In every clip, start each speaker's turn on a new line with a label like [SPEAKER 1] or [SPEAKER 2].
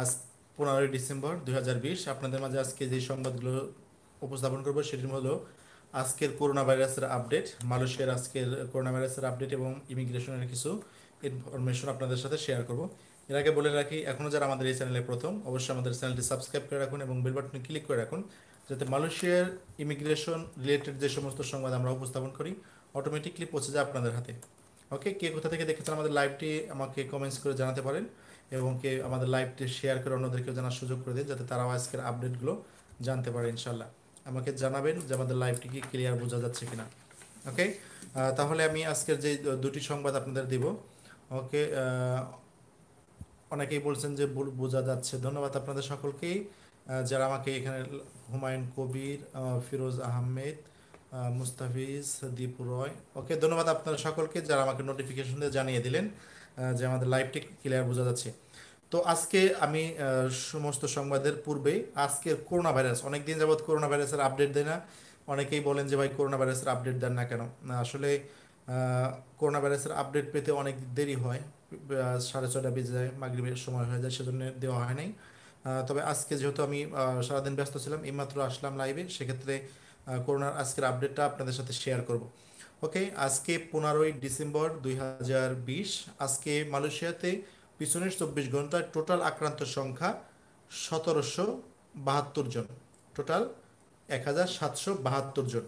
[SPEAKER 1] আজ পনেরোই ডিসেম্বর দুই হাজার বিশ। আপনাদের মাঝে আজকে যে সংবাদগুলো উপস্থাপন করব সেটি হলো আজকের করোনা ভাইরাসের আপডেট, মালয়েশিয়ার আজকের করোনা ভাইরাসের আপডেট এবং ইমিগ্রেশনের কিছু ইনফরমেশন আপনাদের সাথে শেয়ার করব। এর আগে বলে রাখি এখনও যারা আমাদের এই চ্যানেলে প্রথম, অবশ্যই আমাদের চ্যানেলটি সাবস্ক্রাইব করে রাখুন এবং বেল বাটনে ক্লিক করে রাখুন, যাতে মালয়েশিয়ার ইমিগ্রেশন রিলেটেড যে সমস্ত সংবাদ আমরা উপস্থাপন করি অটোমেটিকলি পৌঁছে যায় আপনাদের হাতে। ওকে কে কোথা থেকে দেখেছেন আমাদের লাইভটি আমাকে কমেন্টস করে জানাতে পারেন। এবং কে আমাদের লাইভটি শেয়ার করে অন্যদেরকে জানার সুযোগ করে দিন, যাতে তারাও আজকের আপডেটগুলো জানতে পারে ইনশাল্লাহ আমাকে জানাবেন যে আমাদের লাইভটি কি ক্লিয়ার বোঝা যাচ্ছে কিনা। ওকে তাহলে আমি আজকের যে দুটি সংবাদ আপনাদের দিব। ওকে অনেকেই বলছেন যে বোঝা যাচ্ছে। ধন্যবাদ আপনাদের সকলকেই। যারা আমাকে এখানে হুমায়ুন কবির ফিরোজ আহমেদ মুস্তাফিজ, দীপ রয়। ওকে ধন্যবাদ আপনারা সকলকে যারা আমাকে নোটিফিকেশন দিয়ে জানিয়ে দিলেন যে আমাদের লাইভটি ক্লিয়ার বোঝা যাচ্ছে। তো আজকে আমি সমস্ত সংবাদের পূর্বে আজকের করোনা ভাইরাস অনেকদিন যাবৎ করোনা ভাইরাসের আপডেট দেয় না। অনেকেই বলেন যে, ভাই করোনা ভাইরাসের আপডেট দেন না কেন? আসলে করোনা ভাইরাসের আপডেট পেতে অনেক দেরি হয়। সাড়ে ছটা বেজে যায় মাগরীবের সময় হয়ে যায়, সেজন্য দেওয়া হয় নাই। তবে আজকে যেহেতু আমি সারাদিন ব্যস্ত ছিলাম, এইমাত্র আসলাম লাইভে, সেক্ষেত্রে করোনার আজকের আপডেটটা আপনাদের সাথে শেয়ার করব। ওকে, আজকে পনেরোই ডিসেম্বর দুই হাজার বিশ, আজকে মালয়েশিয়াতে পিছনের চব্বিশ ঘন্টায় টোটাল আক্রান্ত সংখ্যা সতেরোশো বাহাত্তর জন। টোটাল এক হাজার সাতশো বাহাত্তর জন।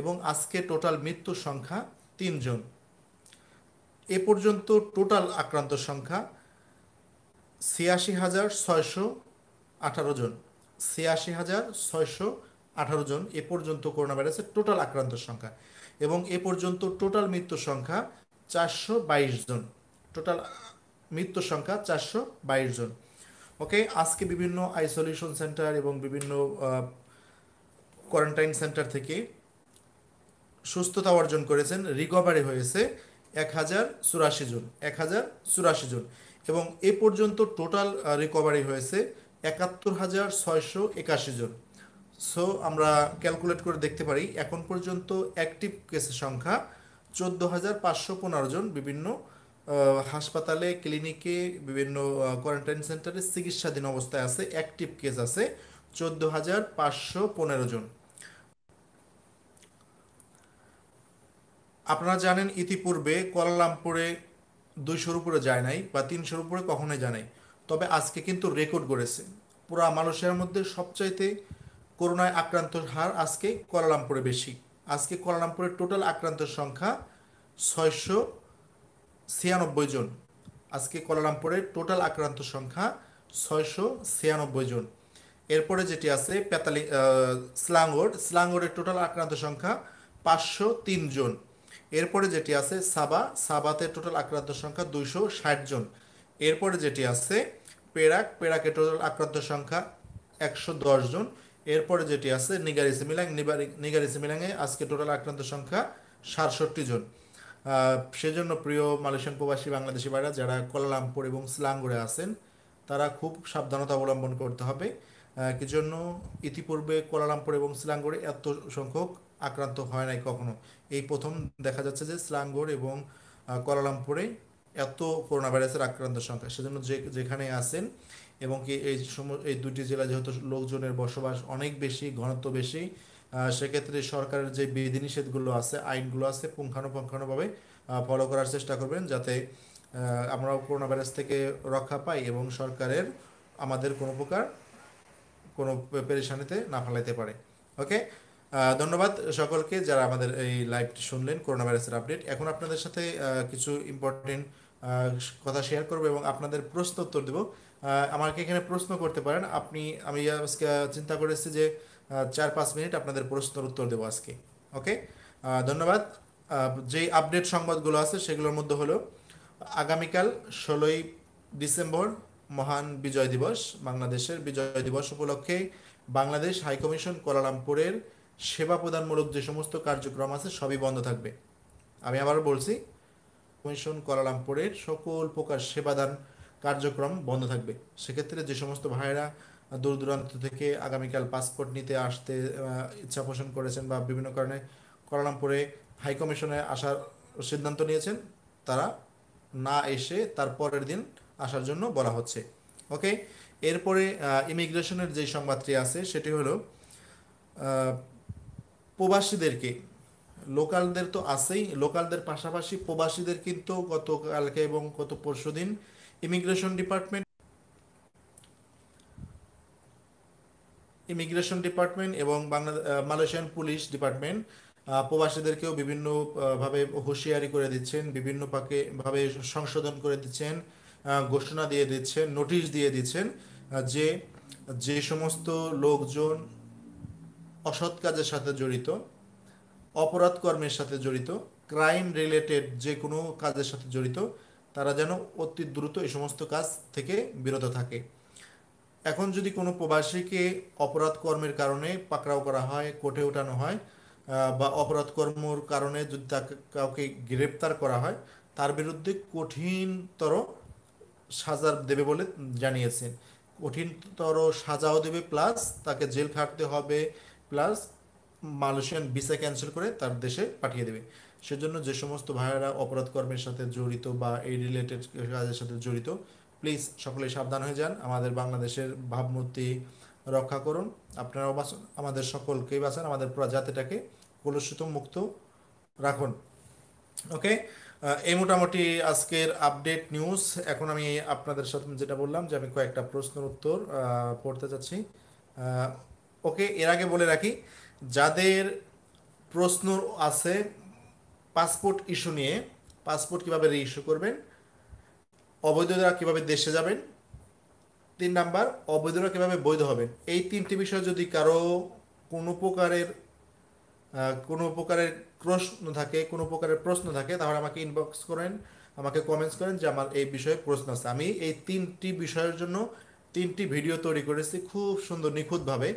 [SPEAKER 1] এবং আজকে টোটাল মৃত্যুর সংখ্যা তিনজন এ পর্যন্ত টোটাল আক্রান্ত সংখ্যা ছিয়াশি হাজার ছয়শো আঠারো জন। ছিয়াশি হাজার ছয়শো আঠারো জন এ পর্যন্ত করোনা ভাইরাসের টোটাল আক্রান্ত সংখ্যা। এবং এ পর্যন্ত টোটাল মৃত্যুর সংখ্যা চারশো বাইশ জন। টোটাল মৃত্যুর সংখ্যা চারশো বাইশ জন। ওকে আজকে বিভিন্ন আইসোলেশন সেন্টার এবং বিভিন্ন কোয়ারেন্টাইন সেন্টার থেকে সুস্থতা অর্জন করেছেন রিকভারি হয়েছে এক হাজার চুরাশি জন, এক হাজার চুরাশি জন। এবং এ পর্যন্ত টোটাল রিকভারি হয়েছে একাত্তর হাজার ছয়শো একাশি জন। সো আমরা ক্যালকুলেট করে দেখতে পারি, এখন পর্যন্ত অ্যাক্টিভ কেসের সংখ্যা চোদ্দ হাজার পাঁচশো পনেরো জন বিভিন্ন হাসপাতালে, ক্লিনিকে, বিভিন্ন কোয়ারেন্টাইন সেন্টারে চিকিৎসাধীন অবস্থায় আছে। অ্যাক্টিভ কেস আছে চোদ্দ হাজার পাঁচশো পনেরো জন। আপনারা জানেন, ইতিপূর্বে কোয়ালালামপুরে দুইশোর উপরে যায় নাই বা তিনশোর উপরে কখনোই যায় নাই। তবে আজকে কিন্তু রেকর্ড করেছে পুরা মালয়েশিয়ার মধ্যে সবচাইতে করোনায় আক্রান্তর হার আজকে কোয়ালালামপুরে বেশি। আজকে কোয়ালালামপুরের টোটাল আক্রান্তের সংখ্যা ছয়শো ছিয়ানব্বই জন। আজকে কোয়ালালামপুরের টোটাল আক্রান্ত সংখ্যা ছয়শো ছিয়ানব্বই জন। এরপরে যেটি আছে, পেতালি স্লাঙ্গোড। স্লাঙ্গোডের টোটাল আক্রান্ত সংখ্যা পাঁচশো তিন জন। এরপরে যেটি আছে, সাবা। সাবাতে টোটাল আক্রান্ত সংখ্যা দুইশো ষাট জন। এরপরে যেটি আছে, পেরাক। পেরাকের টোটাল আক্রান্ত সংখ্যা একশো দশ জন। এরপরে যেটি আছে নিগারি সিমিলাং নিগারি সিমিলাংয়ে আজকে টোটাল আক্রান্ত সংখ্যা সাতষট্টি জন। সেজন্য প্রিয় মালয়েশিয়ান প্রবাসী বাংলাদেশি ভাইরা, যারা কোলালামপুর এবং স্লাঙ্গুরে আছেন, তারা খুব সাবধানতা অবলম্বন করতে হবে। কি জন্য? ইতিপূর্বে কোলালামপুর এবং স্লাঙ্গোরে এত সংখ্যক আক্রান্ত হয় নাই কখনো। এই প্রথম দেখা যাচ্ছে যে স্লাঙ্গোর এবং কোলালামপুরে এত করোনা ভাইরাসের আক্রান্ত সংখ্যা। সেজন্য যে, যেখানে আছেন এবং কি এই এই দুটি জেলা যেহেতু লোকজনের বসবাস অনেক বেশি, ঘনত্ব বেশি সেক্ষেত্রে সরকারের যে বিধিনিষেধগুলো আছে, আইনগুলো আছে, পুঙ্খানুপুঙ্খানুভাবে ফলো করার চেষ্টা করবেন যাতে আমরাও করোনা ভাইরাস থেকে রক্ষা পাই এবং সরকারের আমাদের কোনো প্রকার কোনো পেরেশানিতে না ফেলাইতে পারে। ওকে? ধন্যবাদ সকলকে যারা আমাদের এই লাইভটি শুনলেন করোনা ভাইরাসের আপডেট। এখন আপনাদের সাথে কিছু ইম্পর্টেন্ট কথা শেয়ার করব এবং আপনাদের প্রশ্ন উত্তর দেবো। আমাকে এখানে প্রশ্ন করতে পারেন। আপনি, আমি আজকে চিন্তা করেছি যে চার পাঁচ মিনিট আপনাদের প্রশ্নের উত্তর দেবো আজকে ওকে ধন্যবাদ। যেই আপডেট সংবাদগুলো আছে সেগুলোর মধ্যে হলো, আগামীকাল ষোলোই ডিসেম্বর মহান বিজয় দিবস, বাংলাদেশের বিজয় দিবস উপলক্ষে বাংলাদেশ হাইকমিশন কোলালামপুরের সেবা প্রদানমূলক যে সমস্ত কার্যক্রম আছে সবই বন্ধ থাকবে। আমি আবারও বলছি, কমিশন কোলালামপুরের সকল প্রকার সেবাদান কার্যক্রম বন্ধ থাকবে। সেক্ষেত্রে যে সমস্ত ভাইয়েরা দূর দূরান্ত থেকে আগামীকাল পাসপোর্ট নিতে আসতে ইচ্ছা পোষণ করেছেন বা বিভিন্ন কারণে কোয়ালালামপুরে হাই কমিশনে আসার সিদ্ধান্ত নিয়েছেন, তারা না এসে তার পরের দিন আসার জন্য বলা হচ্ছে। ওকে এরপরে ইমিগ্রেশনের যে সংবাদটি আছে, সেটি হলো প্রবাসীদেরকে, লোকালদের তো আছেই, লোকালদের পাশাপাশি প্রবাসীদের কিন্তু গতকালকে এবং গত পরশুদিন ইমিগ্রেশন ডিপার্টমেন্ট ইমিগ্রেশন ডিপার্টমেন্ট এবং বাংলা আহ, মালয়েশিয়ান পুলিশ ডিপার্টমেন্ট প্রবাসীদেরকেও বিভিন্ন ভাবে হুঁশিয়ারি করে দিচ্ছেন বিভিন্ন পাকে ভাবে সংশোধন করে দিচ্ছেন ঘোষণা দিয়ে দিচ্ছেন নোটিশ দিয়ে দিচ্ছেন যে যে সমস্ত লোকজন অসৎ কাজের সাথে জড়িত অপরাধ কর্মের সাথে জড়িত ক্রাইম রিলেটেড যে কোনো কাজের সাথে জড়িত তারা যেন অতি দ্রুত এই সমস্ত কাজ থেকে বিরত থাকে। এখন যদি কোনো প্রবাসীকে অপরাধ কর্মের কারণে পাকড়াও করা হয়, কোর্টে ওঠানো হয় বা অপরাধ কর্মর কারণে যদি তাকে, কাউকে গ্রেপ্তার করা হয়, তার বিরুদ্ধে কঠিনতর সাজা দেবে বলে জানিয়েছেন। কঠিনতর সাজাও দেবে, প্লাস তাকে জেল খাটতে হবে, প্লাস মালয়েশিয়ান ভিসা ক্যান্সেল করে তার দেশে পাঠিয়ে দেবে। সেজন্য যে সমস্ত ভাইয়েরা অপরাধ কর্মের সাথে জড়িত বা এই রিলেটেড কাজের সাথে জড়িত প্লিজ সকলে সাবধান হয়ে যান। আমাদের বাংলাদেশের ভাবমূর্তি রক্ষা করুন। আপনারাও বাঁচুন। আমাদের সকলকেই বাঁচান। আমাদের পুরো জাতিটাকে কলুষিত মুক্ত রাখুন। ওকে এই মোটামুটি আজকের আপডেট নিউজ এখন আমি আপনাদের সাথে যেটা বললাম যে আমি কয়েকটা প্রশ্নের উত্তর পড়তে চাচ্ছি। ওকে এর আগে বলে রাখি যাদের প্রশ্ন আছে পাসপোর্ট ইস্যু নিয়ে, পাসপোর্ট কীভাবে রিইস্যু করবেন, অবৈধরা কীভাবে দেশে যাবেন, তিন নাম্বার, অবৈধরা কীভাবে বৈধ হবেন? এই তিনটি বিষয় যদি কারও কোনো প্রকারের কোনো প্রকারের প্রশ্ন থাকে, কোনো প্রকারের প্রশ্ন থাকে, তাহলে আমাকে ইনবক্স করেন, আমাকে কমেন্টস করেন যে আমার এই বিষয়ে প্রশ্ন আছে। আমি এই তিনটি বিষয়ের জন্য তিনটি ভিডিও তৈরি করেছি খুব সুন্দর, নিখুঁতভাবে।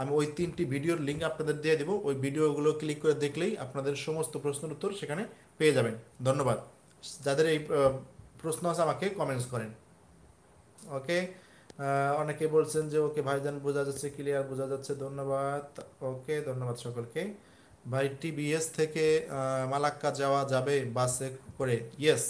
[SPEAKER 1] আমি ওই তিনটি ভিডিওর লিঙ্ক আপনাদের দিয়ে দেবো। ওই ভিডিওগুলো ক্লিক করে দেখলেই আপনাদের সমস্ত প্রশ্নের উত্তর সেখানে পেয়ে যাবেন। ধন্যবাদ। যাদের এই প্রশ্ন আছে আমাকে কমেন্টস করেন। ওকে অনেকে বলছেন যে ওকে ভাইজান, বোঝা যাচ্ছে ক্লিয়ার বোঝা যাচ্ছে, ধন্যবাদ। ওকে ধন্যবাদ সকলকে। ভাই টিবিএস থেকে মালাক্কা যাওয়া যাবে বাসে করে? ইয়েস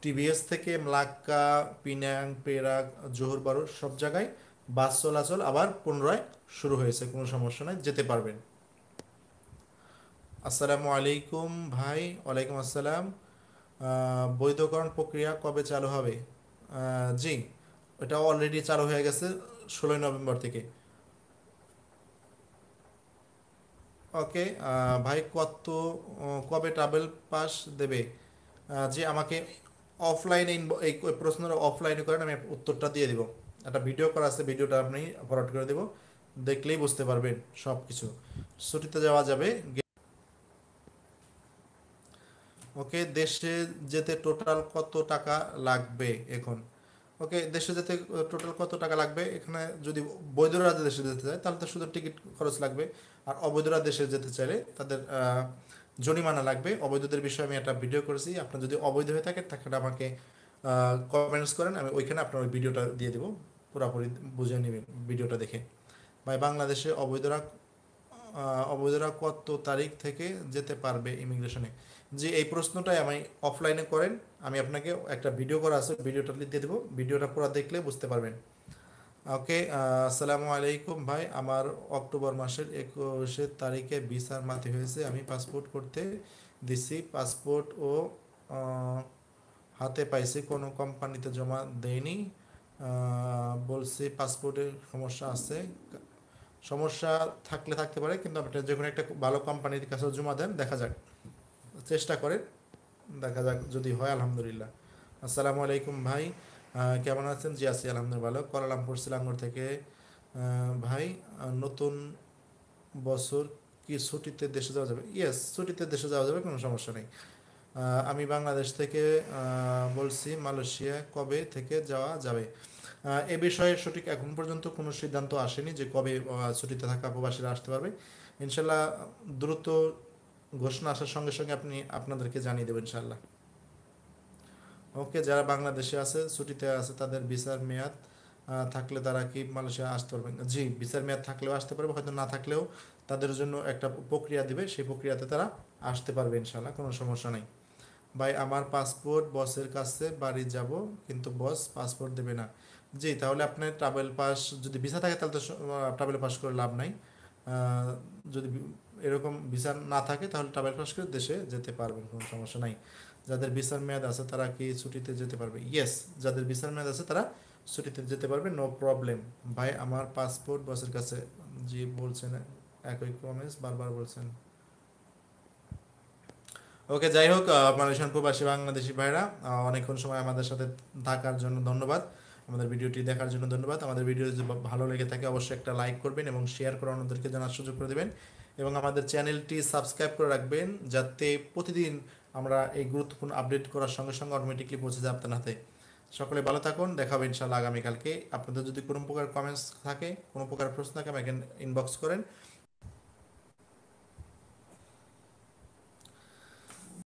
[SPEAKER 1] টিবিএস থেকে Malacca, Penang Perak Johor Bahru সব জায়গায় বাস চলাচল আবার পুনরায় শুরু হয়েছে, কোনো সমস্যা নাই, যেতে পারবেন। আসসালামু আলাইকুম ভাই, ওয়ালাইকুম আসসালাম। বৈধকরণ প্রক্রিয়া কবে চালু হবে? জি, এটা অলরেডি চালু হয়ে গেছে ষোলোই নভেম্বর থেকে। ওকে ভাই কত কবে ট্রাভেল পাস দেবে? যে আমাকে অফলাইনে এই প্রশ্নটা অফলাইনে করেন, আমি উত্তরটা দিয়ে দিব। একটা ভিডিও করা আছে ভিডিওটা আপনি ফরওয়ার্ড করে দেব, দেখলেই বুঝতে পারবেন সব কিছু ছুটিতে যাওয়া যাবে ওকে, দেশে যেতে টোটাল কত টাকা লাগবে এখন? ওকে, দেশে যেতে টোটাল কত টাকা লাগবে? এখানে যদি বৈধরা দেশে যেতে চায়, তাহলে তো শুধু টিকিট খরচ লাগবে। আর অবৈধরা দেশে যেতে চাইলে তাদের জরিমানা লাগবে। অবৈধদের বিষয়ে আমি একটা ভিডিও করেছি। আপনার যদি অবৈধ হয়ে থাকে, তাহলে আমাকে কমেন্টস করেন, আমি ওইখানে আপনার ওই ভিডিওটা দিয়ে দেবো। পুরোপুরি বুঝে নেবেন ভিডিওটা দেখে। ভাই, বাংলাদেশে অবৈধরা অবৈধরা কত তারিখ থেকে যেতে পারবে ইমিগ্রেশনে। যে এই প্রশ্নটাই আমি অফলাইনে করেন। আমি আপনাকে একটা ভিডিও করা আছে ভিডিওটা দিয়ে দেবো। ভিডিওটা পুরো দেখলে বুঝতে পারবেন। ওকে আসসালামু আলাইকুম ভাই। আমার অক্টোবর মাসের একুশে তারিখে ভিসার মাতি হয়েছে। আমি পাসপোর্ট করতে দিছি। পাসপোর্ট ও হাতে পাইছি। কোনো কোম্পানিতে জমা দেয়নি। বলছি পাসপোর্টের সমস্যা আছে। সমস্যা থাকলে থাকতে পারে, কিন্তু আপনি যে কোনো একটা ভালো কোম্পানির কাছে জমা দেন, দেখা যাক। চেষ্টা করে দেখা যাক যদি হয়, আলহামদুলিল্লাহ। আসসালামু আলাইকুম ভাই কেমন আছেন? জি, আছি, আলহামদুলিল্লাহ ভালো। কলালামপুর শিলাঙ্গর থেকে। ভাই নতুন বছর কি ছুটিতে দেশে যাওয়া যাবে? ইয়েস ছুটিতে দেশে যাওয়া যাবে, কোনো সমস্যা নেই। আমি বাংলাদেশ থেকে বলছি মালয়েশিয়া কবে থেকে যাওয়া যাবে? এ বিষয়ে সঠিক এখন পর্যন্ত কোনো সিদ্ধান্ত আসেনি যে কবে ছুটিতে থাকা প্রবাসীরা আসতে পারবে। ইনশাল্লাহ দ্রুত ঘোষণা আসার সঙ্গে সঙ্গে আপনি আপনাদেরকে জানিয়ে দেবেন ইনশাল্লাহ ওকে, যারা বাংলাদেশে আছে, ছুটিতে আছে, তাদের ভিসার মেয়াদ থাকলে তারা কি মালয়েশিয়া আসতে পারবেন জি, ভিসার মেয়াদ থাকলেও আসতে পারবে, হয়তো না থাকলেও তাদের জন্য একটা প্রক্রিয়া দিবে, সেই প্রক্রিয়াতে তারা আসতে পারবে ইনশাল্লাহ কোনো সমস্যা নেই। ভাই, আমার পাসপোর্ট, বসের কাছে বাড়ি যাব, কিন্তু বস পাসপোর্ট দেবে না। জি, তাহলে আপনার ট্রাভেল পাস যদি ভিসা থাকে তাহলে তো ট্রাভেল পাস করে লাভ নাই। যদি এরকম ভিসা না থাকে তাহলে ট্রাভেল পাস করে দেশে যেতে পারবেন, কোনো সমস্যা নাই। যাদের ভিসার মেয়াদ আছে তারা কি ছুটিতে যেতে পারবে? ইয়েস যাদের ভিসার মেয়াদ আছে তারা ছুটিতে যেতে পারবে নো প্রবলেম ভাই, আমার পাসপোর্ট বসের কাছে, জি, বলছেন, একই কমেন্টস বারবার বলছেন। ওকে যাই হোক মালয়েশিয়ান প্রবাসী বাংলাদেশি ভাইরা অনেকক্ষণ সময় আমাদের সাথে থাকার জন্য ধন্যবাদ। আমাদের ভিডিওটি দেখার জন্য ধন্যবাদ। আমাদের ভিডিও যদি ভালো লেগে থাকে, অবশ্যই একটা লাইক করবেন এবং শেয়ার করে অন্যদেরকে জানার সুযোগ করে দেবেন। এবং আমাদের চ্যানেলটি সাবস্ক্রাইব করে রাখবেন, যাতে প্রতিদিন আমরা এই গুরুত্বপূর্ণ আপডেট করার সঙ্গে সঙ্গে অটোমেটিকলি পৌঁছে যায় আপনার হাতে। সকলে ভালো থাকুন, দেখা হবে ইনশাল্লাহ আগামীকালকে। আপনাদের যদি কোনো প্রকার কমেন্টস থাকে, কোনো প্রকার প্রশ্ন থাকে, আমাকে ইনবক্স করেন।